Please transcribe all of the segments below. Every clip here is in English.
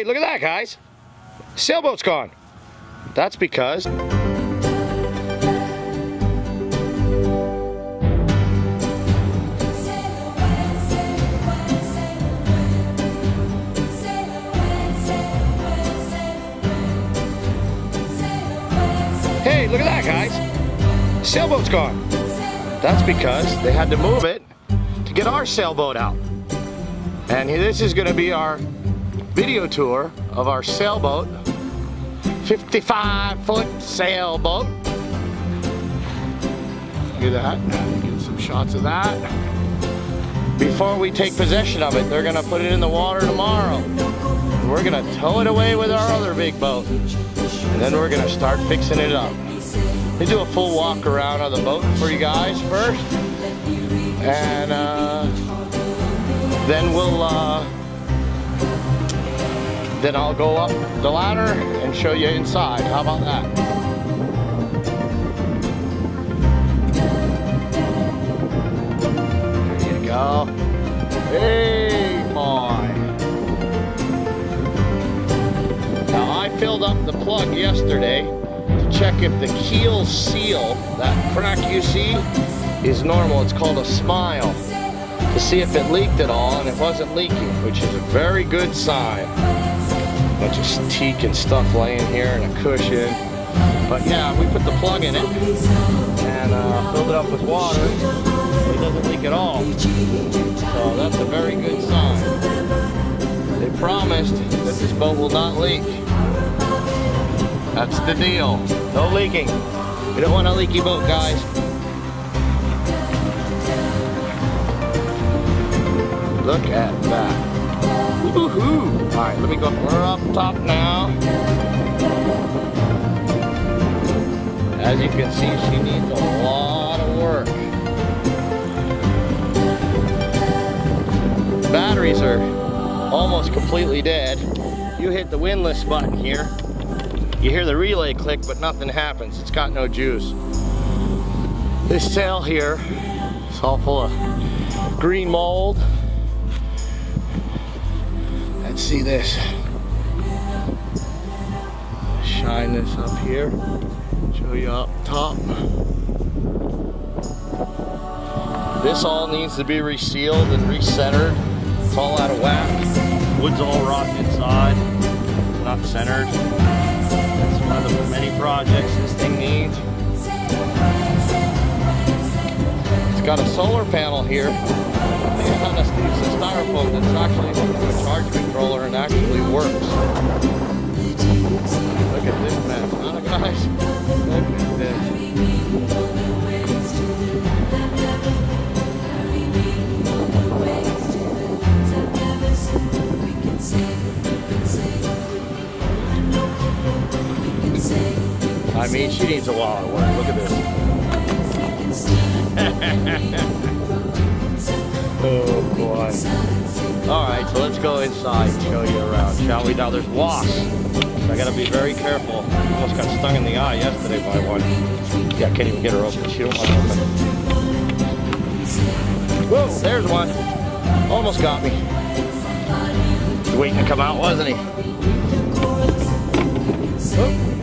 Hey, look at that, guys. Sailboat's gone. That's because... Hey, look at that, guys. Sailboat's gone. That's because they had to move it to get our sailboat out. And this is going to be our video tour of our sailboat. 55 foot sailboat. Look at that. Get some shots of that. Before we take possession of it, they're to put it in the water tomorrow. We're to tow it away with our other big boat. And then we're to start fixing it up. We do a full walk around of the boat for you guys first. And uh, then we'll uh, then I'll go up the ladder and show you inside. How about that? There you go. Hey, boy. Now I filled up the plug yesterday to check if the keel seal, that crack you see, is normal. It's called a smile. To see if it leaked at all, and it wasn't leaking, which is a very good sign bunch of teak and stuff laying here and a cushion. But yeah, we put the plug in it and uh, filled it up with water. It doesn't leak at all. So that's a very good sign. They promised that this boat will not leak. That's the deal. No leaking. We don't want a leaky boat, guys. Look at that. Woohoo! Alright, let me go. Up top now. As you can see, she needs a lot of work. Batteries are almost completely dead. You hit the windlass button here. You hear the relay click, but nothing happens. It's got no juice. This sail here is all full of green mold Let's see this. Shine this up here. Show you up top. This all needs to be resealed and recentered. It's all out of whack. Wood's all rotten inside. It's not centered. That's one of the many projects this thing needs. It's got a solar panel here it's a, styrofoam that's actually a charge controller and actually works. Mean, she needs a lot of work. Look at this. Oh boy. Alright, so let's go inside and show you around, shall we? Now there's wasps. I gotta be very careful. I Almost got stung in the eye yesterday by one. Yeah, I can't even get her open. She don't want to open. Whoa, there's one. Almost got me. He's waiting to come out, wasn't he? Oh.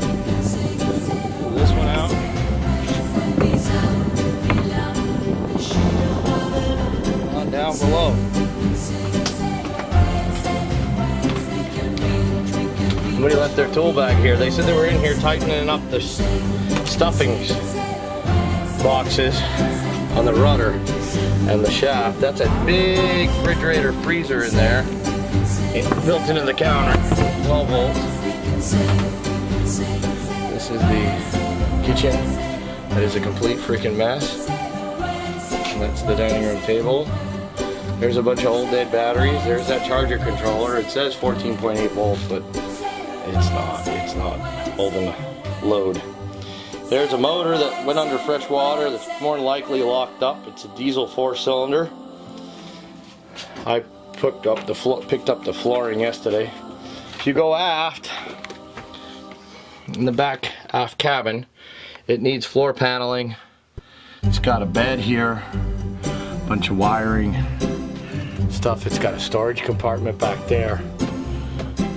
Their tool bag here. They said they were in here tightening up the stuffings boxes on the rudder and the shaft. That's a big refrigerator freezer in there. It's built into the counter, 12 volts. This is the kitchen. That is a complete freaking mess. And that's the dining room table. There's a bunch of old dead batteries. There's that charger controller. It says 14.8 volts, but it's not. It's not holding the load. There's a motor that went under fresh water that's more than likely locked up. It's a diesel four-cylinder. I picked up the picked up the flooring yesterday. If you go aft in the back aft cabin, it needs floor paneling. It's got a bed here, a bunch of wiring, stuff. It's got a storage compartment back there.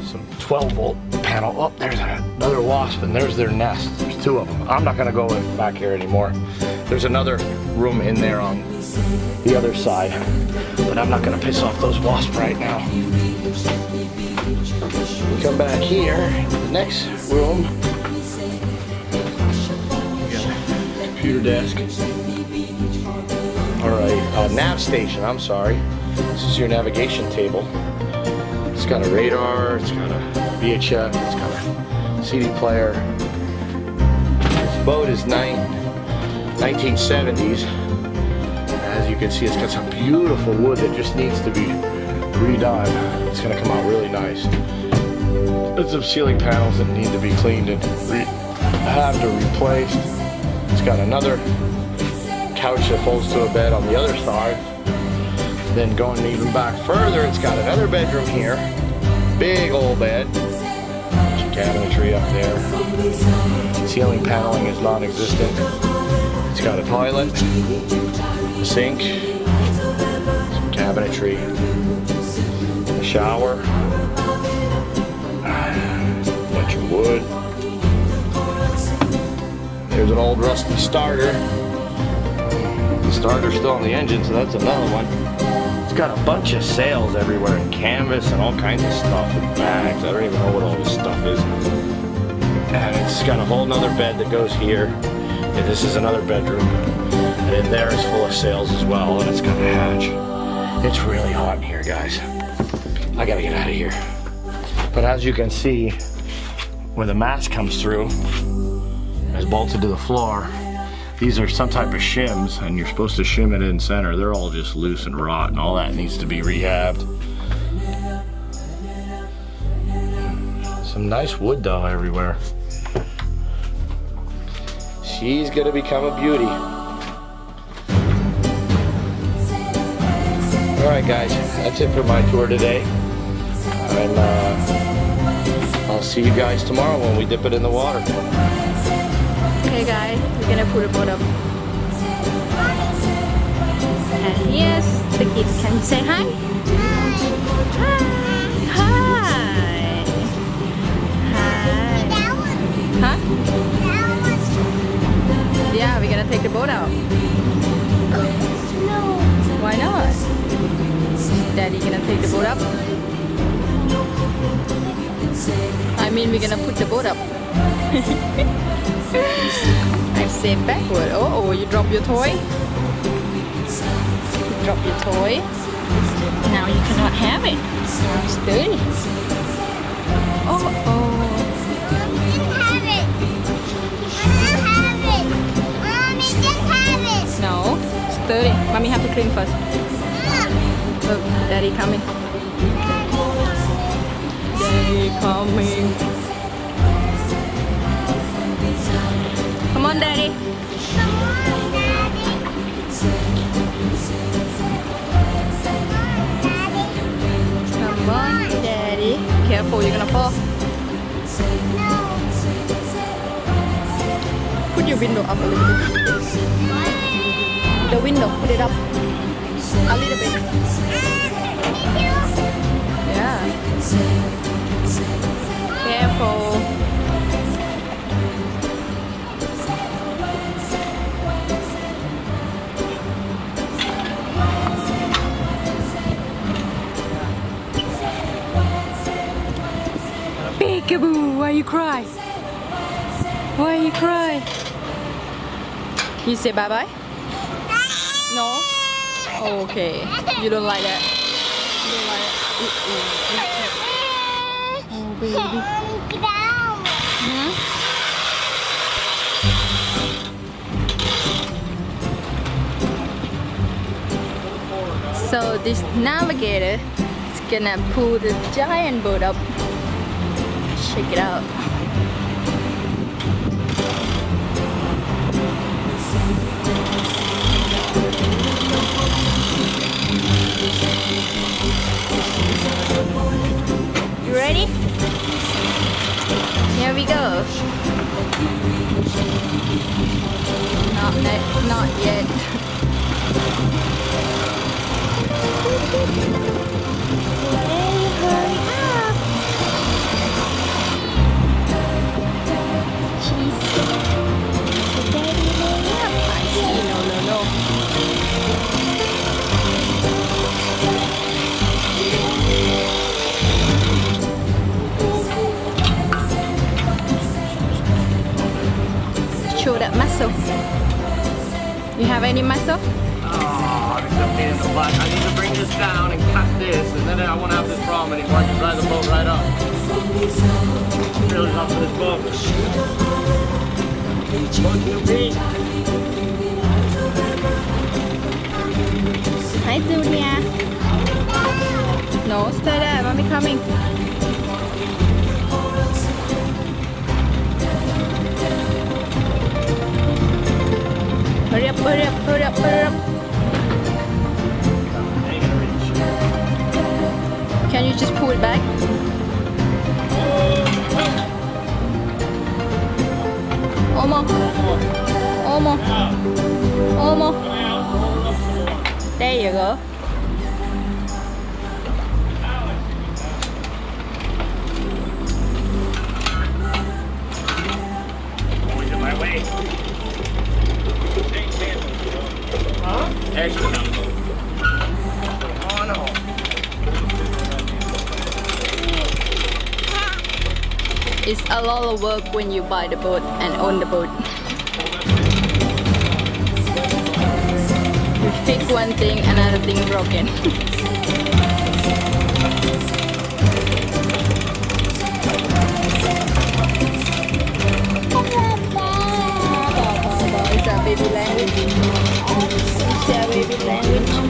some 12 volt panel. Oh, there's another wasp and there's their nest. There's two of them. I'm not gonna go back here anymore. There's another room in there on the other side, but I'm not gonna piss off those wasps right now. We come back here, the next room. Computer desk. All right, uh, nav station, I'm sorry. This is your navigation table. It's got a radar, it's got a VHF, it's got a CD player. This boat is nine, 1970s. As you can see, it's got some beautiful wood that just needs to be redone. It's gonna come out really nice. There's some ceiling panels that need to be cleaned and have to replaced. It's got another couch that folds to a bed on the other side. Then going even back further, it's got another bedroom here. Big old bed. There's Some cabinetry up there. Ceiling paneling is non-existent. It's got a toilet, a sink, some cabinetry, a shower, a bunch of wood. There's an old rusty starter. The starter's still on the engine, so that's another one. It's got a bunch of sails everywhere and canvas and all kinds of stuff and bags. I don't even know what all this stuff is. And it's got a whole nother bed that goes here. And this is another bedroom. And in there is full of sails as well, and it's got a hatch. It's really hot in here, guys. I gotta get out of here. But as you can see, where the mast comes through, is bolted to the floor. These are some type of shims, and you're supposed to shim it in center. They're all just loose and rot, and all that needs to be rehabbed. Some nice wood though everywhere. She's gonna become a beauty. Alright guys, that's it for my tour today. And uh, I'll see you guys tomorrow when we dip it in the water. Okay guys, we're gonna put a boat up. And here's the kids. Can say hi? Hi. Hi. Hi. Huh? Yeah, we're gonna take the boat out. Why not? Daddy gonna take the boat up? I mean, we're gonna put the boat up. I said backward. Oh, oh, you drop your toy? You drop your toy? Now you cannot have it. It's dirty. Oh, oh. No, it's dirty. Mommy have to clean first. Look, daddy coming. Daddy coming. Come on, daddy. Come on, daddy. Careful, you're gonna fall. Put your window up a little bit. The window, put it up a little bit. Yeah. Careful. Peekaboo, why you cry? Why you cry? You say bye bye? No? Okay. You don't like that? You don't like. Oh, baby. Hmm? So this navigator is gonna pull the giant boat up. Check it out. You ready? Here we go. Not yet. Not yet. Muscle? You have any muscle? Oh, it's a pain in the butt. I need to bring this down and cut this, and then I won't have this problem anymore. I can drive the boat right up. Really love this boat. Boat's too big. Hi, Julia. No, stay there. Mommy coming. It's of work when you buy the boat and own the boat. You fix one thing, another thing broken. Baby language? That baby language?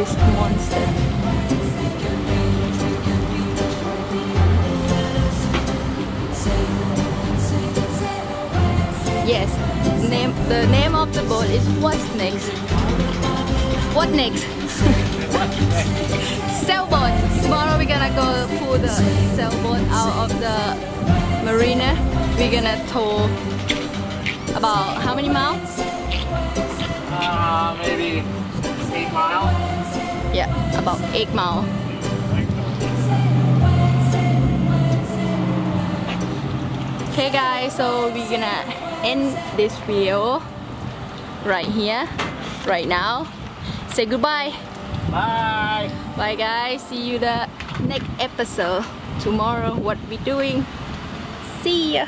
Yes, name the name of the boat is what's next? What next? sailboat. Tomorrow we're gonna go pull the sailboat out of the marina. We're gonna tow about how many miles? Uh, maybe eight miles. Yeah, about eight mile. Okay guys, so we're gonna end this video right here, right now. Say goodbye. Bye. Bye guys. See you the next episode tomorrow. What we doing? See ya.